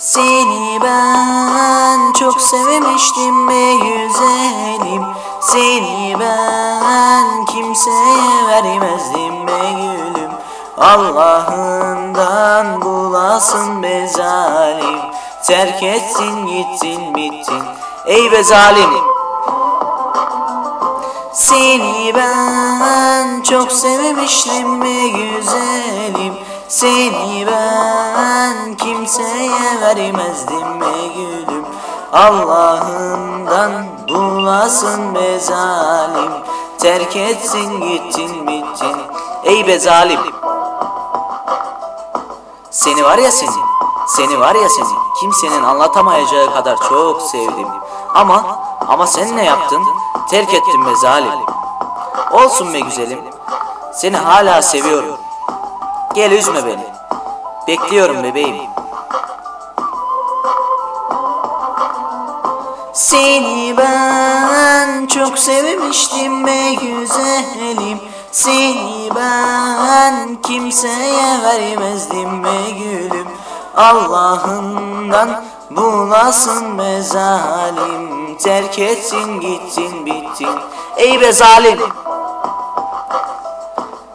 Seni ben çok sevmiştim be güzelim. Seni ben kimseye vermezdim be gülüm. Allah'ından bulasın be zalim. Terk etsin gitsin bittin Ey be zalim seni ben çok sevmiştim be güzelim. Seni ben kimseye vermezdim be gülüm Allah'ından bulasın be zalim Terk etsin gittin bittin Ey be zalim Seni var ya seni Seni var ya seni Kimsenin anlatamayacağı kadar çok sevdim Ama ama sen ne yaptın? Terk ettin be zalim. Olsun be güzelim. Seni hala seviyorum. Gel üzme beni. Bekliyorum bebeğim. Seni ben çok sevmiştim be güzelim. Seni ben kimseye vermezdim be gülüm. Allah'ından bulasın be zalim. Terk etsin gitsin bittin. Ey be zalim.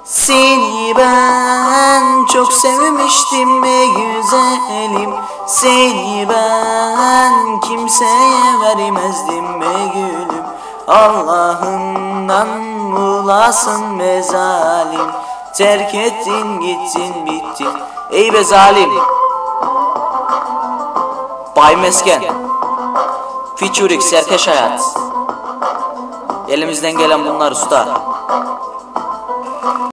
Seni ben çok sevmiştim be güzelim. Seni ben kimseye vermezdim be gülüm. Allah'ından bulasın be zalim. Terk ettin gittin bittin. Ey be zalim. Bay Mesken. Featuring Serkeş Hayat. Elimizden gelen bunlar usta